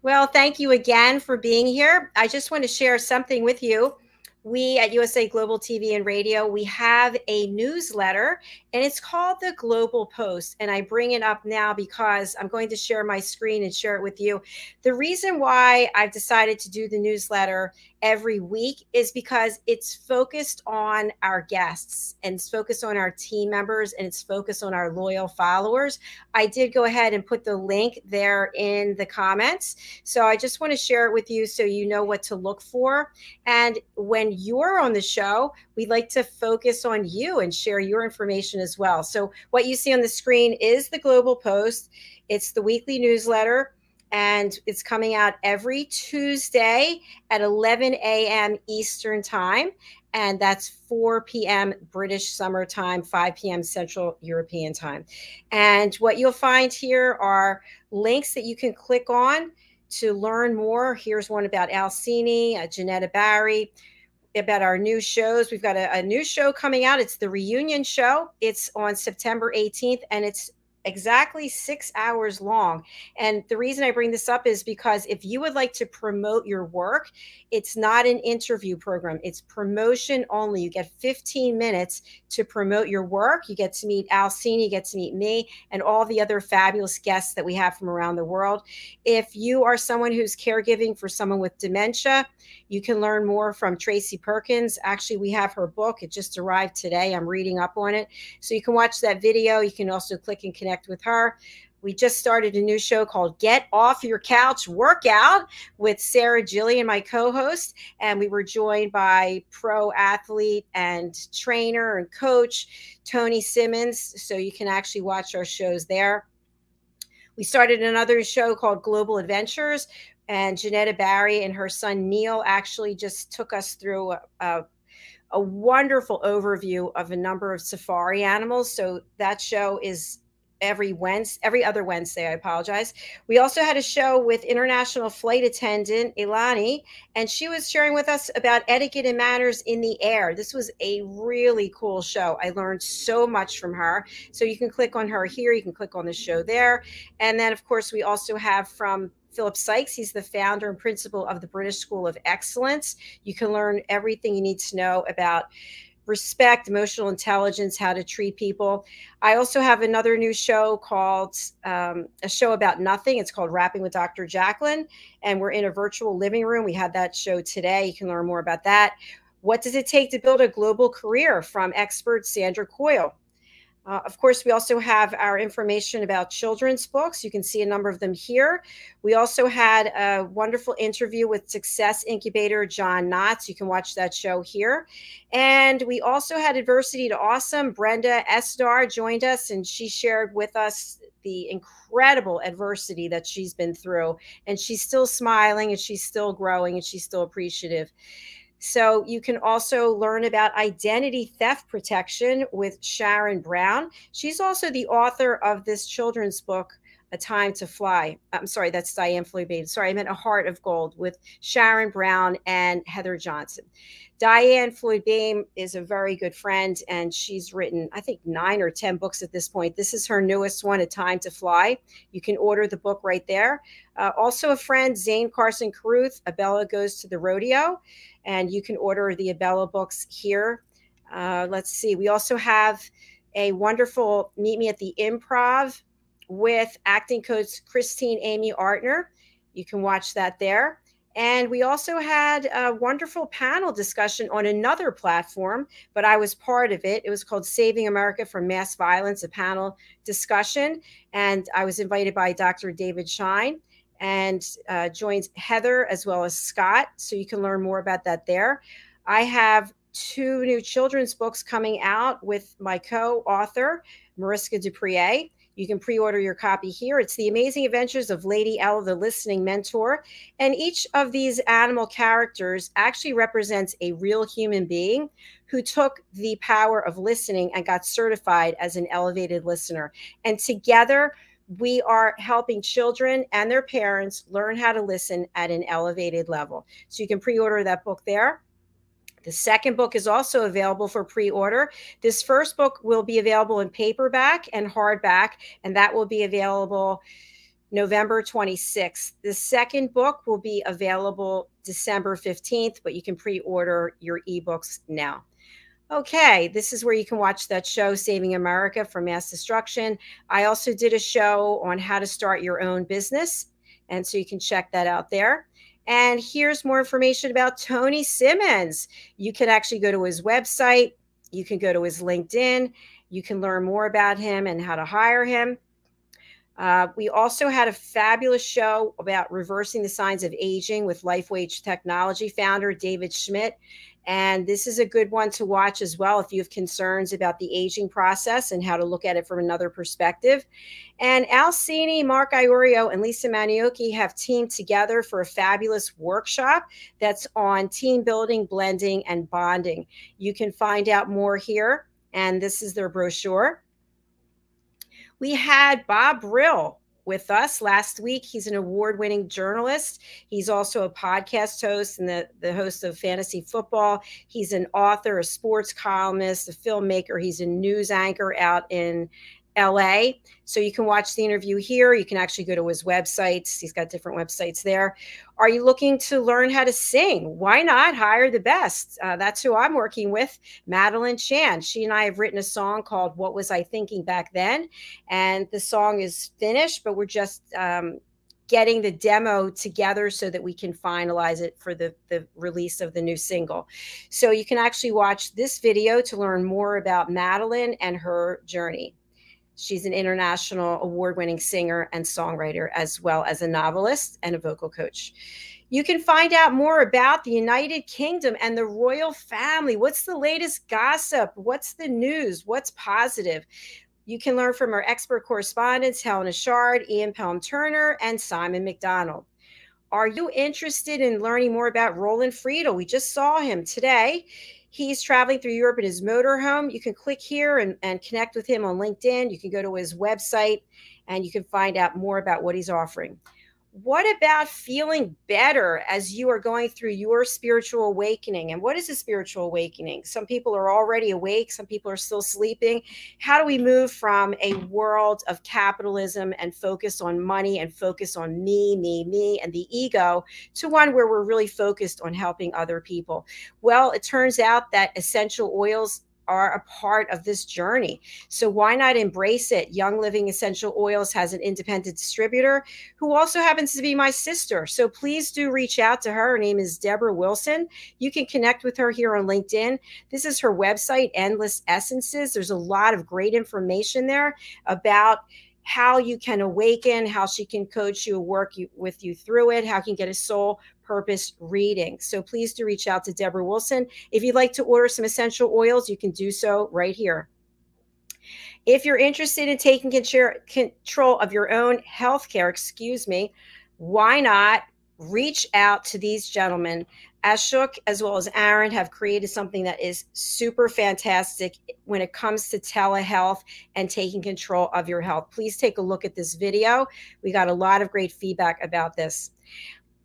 Well, thank you again for being here. I just want to share something with you we at USA Global TV and Radio, we have a newsletter and it's called the Global Post. And I bring it up now because I'm going to share my screen and share it with you. The reason why I've decided to do the newsletter every week is because it's focused on our guests and it's focused on our team members and it's focused on our loyal followers. I did go ahead and put the link there in the comments. So I just want to share it with you so you know what to look for. And when you're on the show, we like to focus on you and share your information as well. So, what you see on the screen is the Global Post, it's the weekly newsletter. And it's coming out every Tuesday at 11 a.m. Eastern Time. And that's 4 p.m. British Summer Time, 5 p.m. Central European Time. And what you'll find here are links that you can click on to learn more. Here's one about Alcini, uh, Janetta Barry, about our new shows. We've got a, a, new show coming out. It's the reunion show. It's on September 18th, and it's exactly six hours long. And the reason I bring this up is because if you would like to promote your work, it's not an interview program, it's promotion only. You get 15 minutes to promote your work. You get to meet Alcini, you get to meet me, and all the other fabulous guests that we have from around the world. If you are someone who's caregiving for someone with dementia, you can learn more from Tracy Perkins. Actually, we have her book. It just arrived today. I'm reading up on it. So you can watch that video. You can also click and connect with her. We just started a new show called Get Off Your Couch Workout with Sarah Jillian, my co host. And we were joined by pro athlete and trainer and coach Tony Simmons. So you can actually watch our shows there. We started another show called Global Adventures, and Janetta Barry and her son Neil actually just took us through a, a, a, wonderful overview of a number of safari animals. So that show is every Wednesday, every other Wednesday. I apologize. We also had a show with international flight attendant Ilani, and she was sharing with us about etiquette and manners in the air. This was a really cool show. I learned so much from her. So you can click on her here. You can click on the show there, and then of course we also have from Philip Sykes. He's the founder and principal of the British School of Excellence. You can learn everything you need to know about respect, emotional intelligence, how to treat people. I also have another new show called um, a show about nothing. It's called Rapping with Dr. Jacalyn, and we're in a virtual living room. We had that show today. You can learn more about that. What does it take to build a global career from expert Sandra Coyle? Uh, of course, we also have our information about children's books. You can see a number of them here. We also had a wonderful interview with Success Incubator John Knotts. You can watch that show here. And we also had Adversity to Awesome. Brenda Estar joined us and she shared with us the incredible adversity that she's been through. And she's still smiling and she's still growing and she's still appreciative. So you can also learn about identity theft protection with Sharon Brown. She's also the author of this children's book, A Time to Fly. I'm sorry, that's Diane Bates. Sorry, I meant A Heart of Gold with Sharon Brown and Heather Johnson. Diane Boehm is a very good friend, and she's written, I think, nine or 10 books at this point. This is her newest one, A Time to Fly. You can order the book right there. Uh, also, a friend, Zane Carson Caruth, Abella Goes to the Rodeo and you can order the Abella books here. Uh, let's see. We also have a wonderful Meet Me at the Improv with acting coach Christine Amy Artner. You can watch that there. And we also had a wonderful panel discussion on another platform, but I was part of it. It was called Saving America from Mass Violence, a panel discussion. And I was invited by Dr. David Shine and uh, joins Heather as well as Scott. So you can learn more about that there. I have two new children's books coming out with my co author, Mariska Dupree. You can pre order your copy here. It's The Amazing Adventures of Lady Ella, the Listening Mentor. And each of these animal characters actually represents a real human being who took the power of listening and got certified as an elevated listener. And together, we are helping children and their parents learn how to listen at an elevated level. So you can pre order that book there. The second book is also available for pre order. This first book will be available in paperback and hardback, and that will be available November 26th. The second book will be available December 15th, but you can pre order your ebooks now. Okay, this is where you can watch that show, Saving America from Mass Destruction. I also did a show on how to start your own business. And so you can check that out there. And here's more information about Tony Simmons. You can actually go to his website, you can go to his LinkedIn, you can learn more about him and how to hire him. Uh, we also had a fabulous show about reversing the signs of aging with LifeWave Technology founder David Schmidt. And this is a good one to watch as well if you have concerns about the aging process and how to look at it from another perspective. And Alcini, Mark Iorio, and Lisa Maniocchi have teamed together for a fabulous workshop that's on team building, blending, and bonding. You can find out more here. And this is their brochure. We had Bob Brill with us last week. He's an award winning journalist. He's also a podcast host and the, the host of Fantasy Football. He's an author, a sports columnist, a filmmaker. He's a news anchor out in LA. So you can watch the interview here. You can actually go to his websites. He's got different websites there. Are you looking to learn how to sing? Why not hire the best? Uh, that's who I'm working with, Madeline Chan. She and I have written a song called What Was I Thinking Back Then? And the song is finished, but we're just um, getting the demo together so that we can finalize it for the, the release of the new single. So you can actually watch this video to learn more about Madeline and her journey. She's an international award winning singer and songwriter, as well as a novelist and a vocal coach. You can find out more about the United Kingdom and the royal family. What's the latest gossip? What's the news? What's positive? You can learn from our expert correspondents, Helena Chard, Ian Pelham Turner, and Simon McDonald. Are you interested in learning more about Roland Friedl? We just saw him today. He's traveling through Europe in his motorhome. You can click here and, and connect with him on LinkedIn. You can go to his website and you can find out more about what he's offering. What about feeling better as you are going through your spiritual awakening? And what is a spiritual awakening? Some people are already awake, some people are still sleeping. How do we move from a world of capitalism and focus on money and focus on me, me, me, and the ego to one where we're really focused on helping other people? Well, it turns out that essential oils are a part of this journey. So why not embrace it? Young Living Essential Oils has an independent distributor who also happens to be my sister. So please do reach out to her. Her name is Deborah Wilson. You can connect with her here on LinkedIn. This is her website, Endless Essences. There's a lot of great information there about how you can awaken, how she can coach you, work you, with you through it, how you can get a soul purpose reading. So please do reach out to Deborah Wilson. If you'd like to order some essential oils, you can do so right here. If you're interested in taking control of your own health care, excuse me, why not reach out to these gentlemen? Ashok as well as Aaron have created something that is super fantastic when it comes to telehealth and taking control of your health. Please take a look at this video. We got a lot of great feedback about this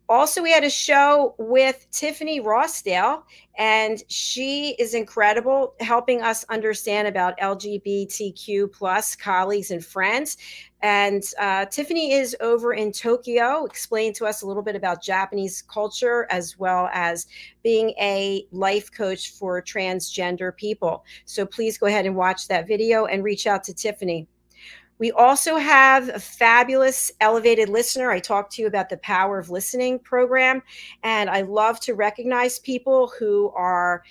also we had a show with tiffany rossdale and she is incredible helping us understand about lgbtq plus colleagues and friends. And uh, tiffany is over in tokyo. Explained to us a little bit about japanese culture as well as being a life coach for transgender people. So please go ahead and watch that video and reach out to tiffany we also have a fabulous elevated listener. I talked to you about the Power of Listening program, and I love to recognize people who are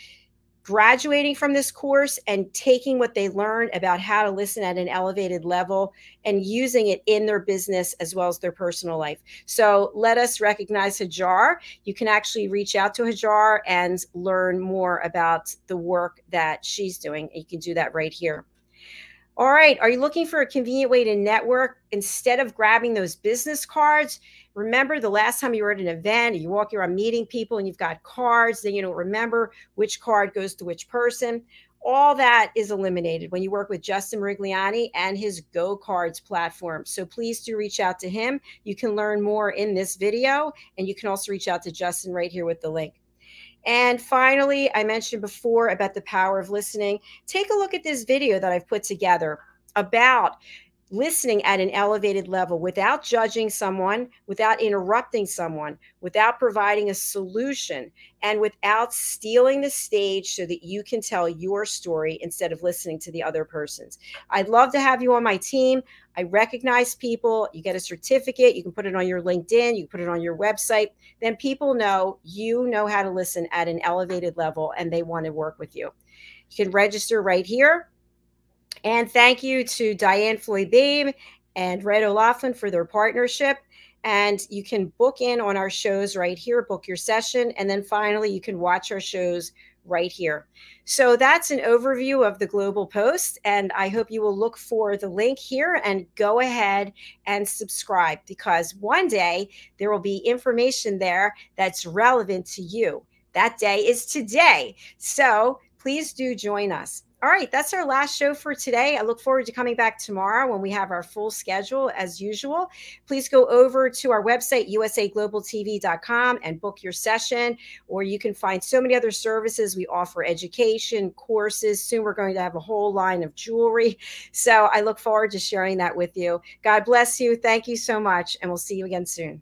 graduating from this course and taking what they learn about how to listen at an elevated level and using it in their business as well as their personal life. So let us recognize Hajar. You can actually reach out to Hajar and learn more about the work that she's doing. You can do that right here. All right. Are you looking for a convenient way to network instead of grabbing those business cards? Remember the last time you were at an event, you walk around meeting people and you've got cards, then you don't remember which card goes to which person. All that is eliminated when you work with Justin Rigliani and his Go Cards platform. So please do reach out to him. You can learn more in this video, and you can also reach out to Justin right here with the link. And finally, I mentioned before about the power of listening. Take a look at this video that I've put together about listening at an elevated level without judging someone, without interrupting someone, without providing a solution, and without stealing the stage so that you can tell your story instead of listening to the other person's. I'd love to have you on my team. I recognize people. You get a certificate. You can put it on your LinkedIn. You can put it on your website. Then people know you know how to listen at an elevated level and they want to work with you. You can register right here and thank you to Diane Floyd Babe and Red O'Laughlin for their partnership. And you can book in on our shows right here, book your session. And then finally, you can watch our shows right here. So that's an overview of the Global Post. And I hope you will look for the link here and go ahead and subscribe because one day there will be information there that's relevant to you. That day is today. So please do join us. All right, that's our last show for today. I look forward to coming back tomorrow when we have our full schedule as usual. Please go over to our website, usaglobaltv.com, and book your session, or you can find so many other services. We offer education, courses. Soon we're going to have a whole line of jewelry. So I look forward to sharing that with you. God bless you. Thank you so much, and we'll see you again soon.